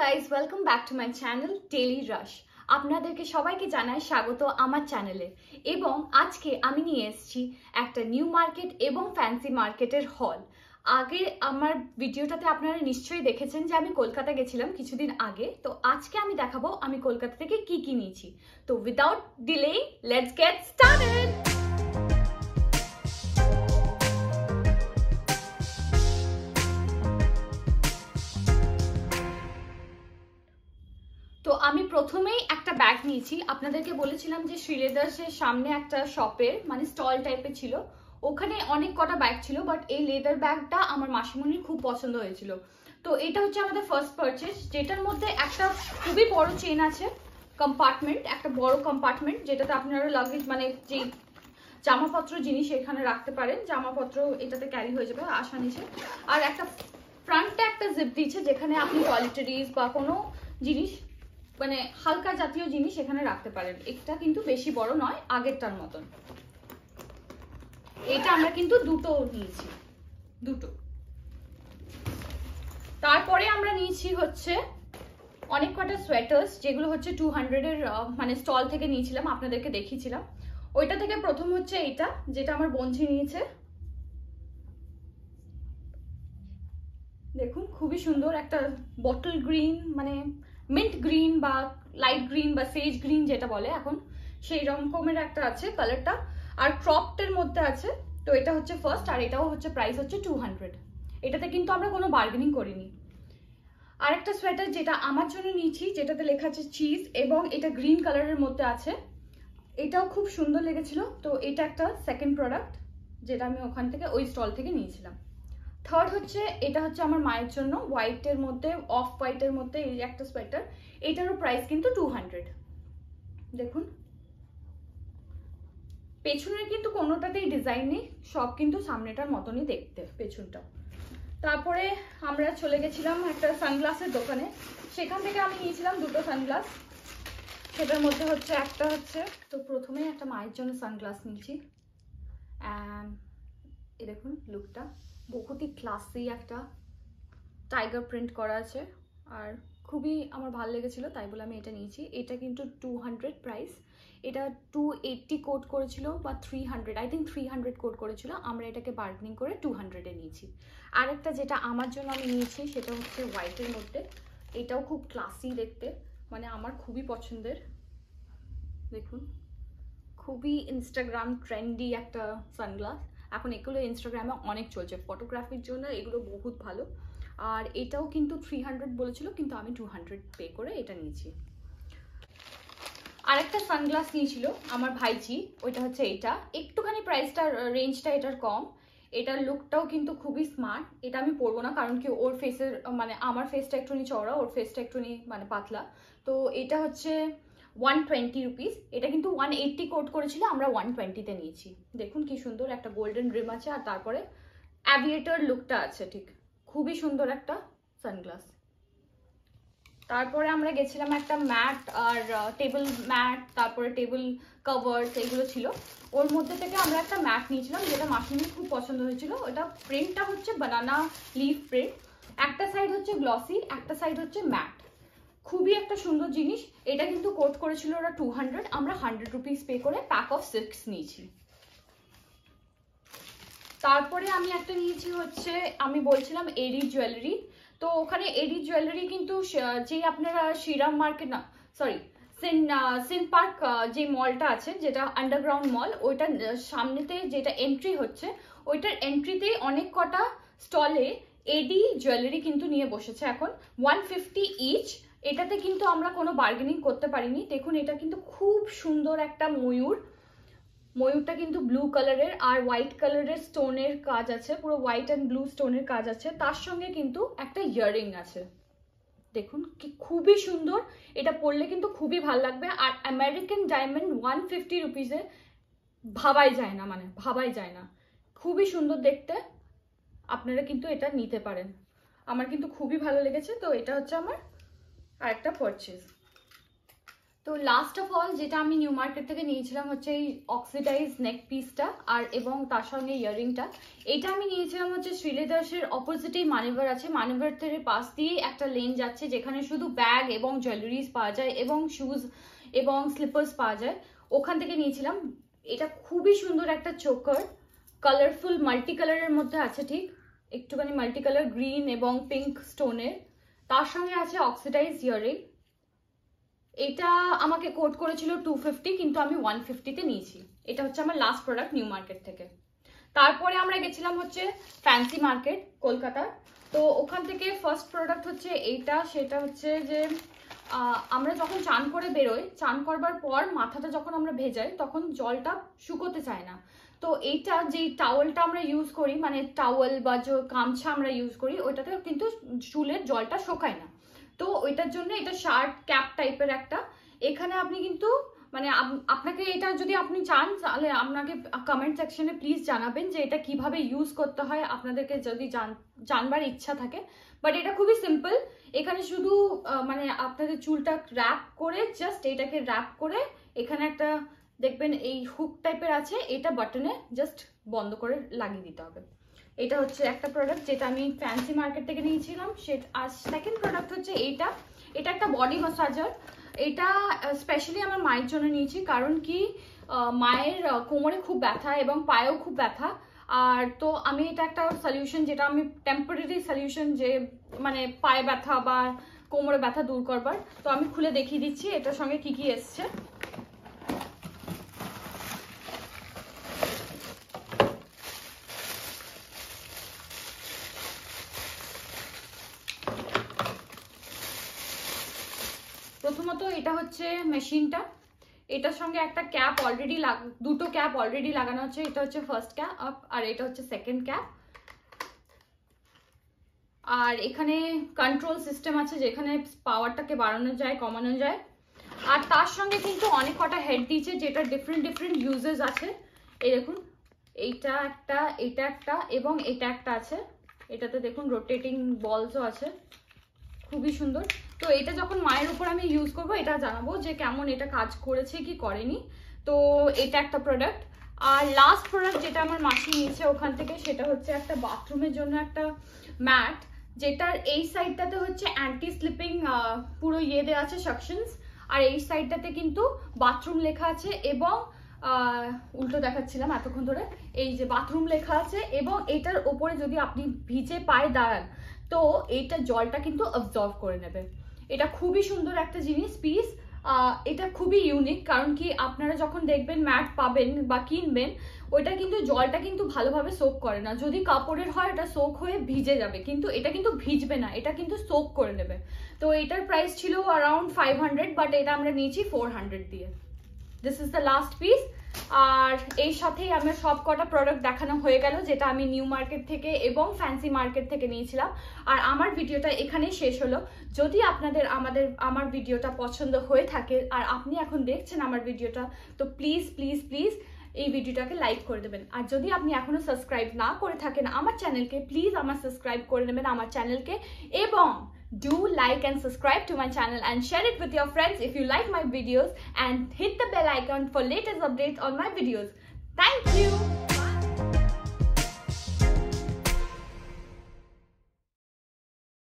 Guys welcome back to my channel daily rush আপনাদেরকে সবাইকে জানাই স্বাগত আমার চ্যানেলে এবং আজকে আমি নিয়ে এসেছি একটা নিউ মার্কেট এবং ফ্যান্সি মার্কেটের হল আগে আমার ভিডিওটাতে আপনারা নিশ্চয়ই দেখেছেন যে আমি কলকাতা গেছিলাম কিছুদিন আগে। তো আজকে আমি দেখাবো আমি কলকাতা থেকে কি কি নিয়েছি। তো without delay let's get started তো আমি প্রথমেই একটা ব্যাগ নিয়েছি। আপনাদেরকে বলেছিলাম যে শ্রীলেদার্সের সামনে একটা শপের মানে স্টল টাইপের ছিল। ওখানে অনেক কটা ব্যাগ ছিল বাট এই লেদার ব্যাগটা আমার মাসিমণির খুব পছন্দ হয়েছিল। তো এটা হচ্ছে আমাদের ফার্স্ট পারচেস যেটার মধ্যে একটা খুবই বড় চেন আছে কম্পার্টমেন্ট একটা বড় কম্পার্টমেন্ট যেটাতে আপনারা লাগেজ মানে যে জামাপত্র জিনিস এখানে রাখতে পারেন, জামাপত্র এটাতে ক্যারি হয়ে যাবে আশা নিচে। আর একটা ফ্রন্টে একটা জিপ দিচ্ছে যেখানে আপনি টয়লেটারিজ বা কোনো জিনিস মানে হালকা জাতীয় জিনিস এখানে রাখতে পারেন। এটা কিন্তু বেশি বড় নয়, আগেরটার মতন। এটা আমরা কিন্তু দুটো নিয়েছি। দুটো। তারপরে আমরা নিয়েছি হচ্ছে অনেক কটা সোয়েটার্স যেগুলো হচ্ছে টু হান্ড্রেডের মানে স্টল থেকে নিয়েছিলাম, আপনাদেরকে দেখিয়েছিলাম। ওইটা থেকে প্রথম হচ্ছে এইটা, যেটা আমার বঞ্জি নিয়েছে। দেখুন, খুবই সুন্দর একটা বটল গ্রিন মানে মিন্ট গ্রিন বা লাইট গ্রিন বা সেজ গ্রিন যেটা বলে এখন, সেই রকমের একটা আছে কালারটা আর ক্রপটের মধ্যে আছে, তো এটা হচ্ছে ফার্স্ট আর এটাও হচ্ছে প্রাইস হচ্ছে টু হান্ড্রেড এটাতে কিন্তু আমরা কোনো বার্গেনিং করিনি। আরেকটা সোয়েটার যেটা আমার জন্য নিয়েছি, যেটাতে লেখা আছে চিজ এবং এটা গ্রিন কালারের মধ্যে আছে। এটাও খুব সুন্দর লেগেছিল। তো এটা একটা সেকেন্ড প্রোডাক্ট যেটা আমি ওখান থেকে ওই স্টল থেকে নিয়েছিলাম। থার্ড হচ্ছে, এটা হচ্ছে আমার মায়ের জন্য হোয়াইটের মধ্যে অফ হোয়াইটের মধ্যে এই একটা সোয়েটার এটারও প্রাইস কিন্তু টু হান্ড্রেড দেখুন। পেছনের কিন্তু কোনোটাতেই ডিজাইন নেই, সব কিন্তু সামনেটার মতনই দেখতে পেছনটা। তারপরে আমরা চলে গেছিলাম একটা সানগ্লাসের দোকানে। সেখান থেকে আমি নিয়েছিলাম দুটো সানগ্লাস সেটার মধ্যে হচ্ছে, একটা হচ্ছে, তো প্রথমেই একটা মায়ের জন্য সানগ্লাস নিয়েছি। এ দেখুন লুকটা বহুতই ক্লাসি একটা টাইগার প্রিন্ট করা আছে। আর খুবই আমার ভালো লেগেছিল, তাই বলে আমি এটা নিয়েছি। এটা কিন্তু টু হান্ড্রেড প্রাইস এটা টু এইটটি কোড করেছিল বা three hundred I think three hundred quote করেছিল। আমরা এটাকে বার্গেনিং করে টু হান্ড্রেডে নিয়েছি। আরেকটা যেটা আমার জন্য আমি নিয়েছি, সেটা হচ্ছে হোয়াইটের মধ্যে। এটাও খুব ক্লাসি দেখতে মানে আমার খুবই পছন্দের। দেখুন, খুবই ইনস্টাগ্রাম ট্রেন্ডি একটা সানগ্লাস এখন এগুলো ইনস্টাগ্রামে অনেক চলছে। ফটোগ্রাফির জন্য এগুলো বহুত ভালো। আর এটাও কিন্তু থ্রি হান্ড্রেড বলেছিল, কিন্তু আমি টু হান্ড্রেড পে করে এটা নিয়েছি। আরেকটা সানগ্লাস নিয়েছিল আমার ভাইজি, ওইটা হচ্ছে এটা। একটুখানি প্রাইসটা রেঞ্জটা এটার কম। এটার লুকটাও কিন্তু খুবই স্মার্ট এটা আমি পরবো না, কারণ কি ওর ফেসের মানে আমার ফেসটা একটুখানি চওড়া, ওর ফেসটা একটুখানি মানে পাতলা। তো এটা হচ্ছে ওয়ান টোয়েন্টি রুপিস এটা কিন্তু ওয়ান এইট্টি কোট করেছিল, আমরা ওয়ান টোয়েন্টিতে নিয়েছি। দেখুন কি সুন্দর একটা গোল্ডেন ড্রিম আছে, আর তারপরে অ্যাভিয়েটার লুকটা আছে, ঠিক। খুবই সুন্দর একটা সানগ্লাস তারপরে আমরা গেছিলাম একটা ম্যাট আর টেবিল ম্যাট তারপরে টেবিল কভার এগুলো ছিল। ওর মধ্যে থেকে আমরা একটা ম্যাট নিয়েছিলাম, যেটা মাসিমির খুব পছন্দ হয়েছিল। ওটা প্রিন্টটা হচ্ছে বানানা লিফ প্রিন্ট একটা সাইড হচ্ছে গ্লসি একটা সাইড হচ্ছে ম্যাট খুবই একটা সুন্দর জিনিস। এটা কিন্তু কোট করেছিল ওরা টু হান্ড্রেড আমরা হান্ড্রেড রুপিস পে করে প্যাক অফ সিক্স নিয়েছি। তারপরে আমি একটা নিয়েছি হচ্ছে, আমি বলছিলাম এডি জুয়েলারি তো ওখানে এডি জুয়েলারি কিন্তু যে আপনারা শ্রীরাম মার্কেট না সরি সিন সিন পার্ক, যে মলটা আছে, যেটা আন্ডারগ্রাউন্ড মল ওইটার সামনেতে যেটা এন্ট্রি হচ্ছে, ওইটার এন্ট্রিতেই অনেক কটা স্টলে এডি জুয়েলারি কিন্তু নিয়ে বসেছে এখন। ওয়ান ফিফটি ইচ এটাতে কিন্তু আমরা কোনো বার্গেনিং করতে পারিনি। দেখুন, এটা কিন্তু খুব সুন্দর একটা ময়ূর। ময়ূরটা কিন্তু ব্লু কালারের আর হোয়াইট কালারের স্টোনের কাজ আছে, পুরো হোয়াইট অ্যান্ড ব্লু স্টোনের কাজ আছে। তার সঙ্গে কিন্তু একটা ইয়াররিং আছে। দেখুন, কি খুবই সুন্দর। এটা পরলে কিন্তু খুবই ভালো লাগবে। আর আমেরিকান ডায়মন্ড ওয়ান ফিফটি রুপিসে ভাবাই যায় না মানে ভাবাই যায় না। খুবই সুন্দর দেখতে। আপনারা কিন্তু এটা নিতে পারেন। আমার কিন্তু খুবই ভালো লেগেছে। তো এটা হচ্ছে আমার আরেকটা পারচেজ তো লাস্ট অফ অল যেটা আমি নিউ মার্কেট থেকে নিয়েছিলাম হচ্ছে এই অক্সিডাইজ নেক পিসটা আর এবং তার সঙ্গে ইয়ারিংটা এটা আমি নিয়েছিলাম হচ্ছে শ্রীলেদাসের অপোজিটেই মানিভার আছে। মানিভার থেকে পাশ দিয়ে একটা লেন যাচ্ছে যেখানে শুধু ব্যাগ এবং জুয়েলারিজ পাওয়া যায় এবং শুজ এবং স্লিপার্স পাওয়া যায়। ওখান থেকে নিয়েছিলাম। এটা খুবই সুন্দর একটা চোকার কালারফুল মাল্টি কালারের মধ্যে আছে ঠিক। একটুখানি মাল্টি কালার গ্রিন এবং পিঙ্ক স্টোনের তার সঙ্গে আছে অক্সিডাইজ ইয়ারিং এটা আমাকে কোট করেছিল টু ফিফটি কিন্তু আমি ওয়ান ফিফটিতে নিয়েছি। এটা হচ্ছে আমার লাস্ট প্রোডাক্ট নিউ মার্কেট থেকে। তারপরে আমরা গেছিলাম হচ্ছে ফ্যান্সি মার্কেট কলকাতার তো ওখান থেকে ফার্স্ট প্রোডাক্ট হচ্ছে এইটা, সেটা হচ্ছে যে আমরা যখন চান করে বেরোই, চান করবার পর মাথাটা যখন আমরা ভেজাই, তখন জলটা শুকোতে চায় না। তো এইটা যেই টাওয়েলটা আমরা ইউজ করি মানে টাওয়েল বা যে গামছা আমরা ইউজ করি, ওইটাতে কিন্তু চুলের জলটা শোকায় না। তো ওইটার জন্য এটা শার্ট ক্যাপ টাইপের একটা। এখানে আপনি কিন্তু মানে আপনাকে এটা যদি আপনি চান, তাহলে আপনাকে কমেন্ট সেকশনে প্লিজ জানাবেন যে এটা কীভাবে ইউজ করতে হয়। আপনাদেরকে যদি জানবার ইচ্ছা থাকে। বাট এটা খুবই সিম্পল এখানে শুধু মানে আপনাদের চুলটা র্যাপ করে জাস্ট এটাকে র্যাপ করে, এখানে একটা দেখবেন এই হুক টাইপের আছে, এটা বাটনে জাস্ট বন্ধ করে লাগিয়ে দিতে হবে। এটা হচ্ছে একটা প্রোডাক্ট যেটা আমি ফ্যান্সি মার্কেট থেকে নিয়েছিলাম। সে আর সেকেন্ড প্রোডাক্ট হচ্ছে এইটা এটা একটা বডি মাসাজার এটা স্পেশালি আমার মায়ের জন্য নিয়েছি কারণ কি মায়ের কোমরে খুব ব্যথা এবং পায়েও খুব ব্যথা। আর তো আমি এটা একটা সলিউশন যেটা আমি টেম্পোরারি সলিউশন যে মানে পায়ে ব্যথা বা কোমরে ব্যথা দূর করবার। তো আমি খুলে দেখিয়ে দিচ্ছি, এটার সঙ্গে কি কি এসছে প্রথমত এটা হচ্ছে মেশিনটা। এটার সঙ্গে একটা ক্যাপ অলরেডি দুটো ক্যাপ অলরেডি লাগানো হচ্ছে। এটা হচ্ছে ফার্স্ট ক্যাপ আর এটা হচ্ছে সেকেন্ড ক্যাপ আর এখানে কন্ট্রোল সিস্টেম আছে, যেখানে পাওয়ারটাকে বাড়ানো যায়, কমানো যায়। আর তার সঙ্গে কিন্তু অনেক কটা হেড দিয়েছে, যেটা ডিফারেন্ট ডিফারেন্ট ইউজেস আছে। এই দেখুন, এইটা একটা, এটা একটা, এবং এটা একটা আছে। এটাতে দেখুন রোটেটিং বলসও আছে। খুবই সুন্দর। তো এটা যখন মায়ের উপর আমি ইউজ করব, এটা জানাব যে কেমন এটা কাজ করেছে, কি করেনি। তো এটা একটা প্রোডাক্ট আর লাস্ট প্রোডাক্ট যেটা আমার মাসি নিয়েছে ওখান থেকে, সেটা হচ্ছে একটা বাথরুমের জন্য একটা ম্যাট যেটার এই সাইডটাতে হচ্ছে অ্যান্টি স্লিপিং পুরো ইয়ে দেওয়া আছে সাকশনস আর এই সাইডটাতে কিন্তু বাথরুম লেখা আছে এবং উল্টো দেখাচ্ছিলাম এতক্ষণ ধরে, এই যে বাথরুম লেখা আছে এবং এটার ওপরে যদি আপনি ভিজে পায়ে দাঁড়ান, তো এইটা জলটা কিন্তু অবজর্ভ করে নেবে। এটা খুবই সুন্দর একটা জিনিস পিস এটা খুবই ইউনিক কারণ কি আপনারা যখন দেখবেন ম্যাট পাবেন বা কিনবেন, ওইটা কিন্তু জলটা কিন্তু ভালোভাবে সোক করে না। যদি কাপড়ের হয় এটা সোক হয়ে ভিজে যাবে। কিন্তু এটা কিন্তু ভিজবে না, এটা কিন্তু সোক করে নেবে। তো এটার প্রাইস ছিল অ্যারাউন্ড ফাইভ হান্ড্রেড বাট এটা আমরা নিয়েছি ফোর হান্ড্রেড দিয়ে। This is the last piece আর এই সাথেই আমার সব কটা প্রোডাক্ট দেখানো হয়ে গেল, যেটা আমি নিউ মার্কেট থেকে এবং ফ্যান্সি মার্কেট থেকে নিয়েছিলাম। আর আমার ভিডিওটা এখানেই শেষ হলো। যদি আপনাদের আমাদের, আমার ভিডিওটা পছন্দ হয়ে থাকে, আর আপনি এখন দেখছেন আমার ভিডিওটা তো প্লিজ প্লিজ প্লিজ এই ভিডিওটাকে লাইক করে দেবেন। আর যদি আপনি এখনও সাবস্ক্রাইব না করে থাকেন আমার চ্যানেলকে প্লিজ আমার সাবস্ক্রাইব করে নেবেন আমার চ্যানেলকে এবং do like and subscribe to my channel and share it with your friends if you like my videos and hit the bell icon for latest updates on my videos. Thank you.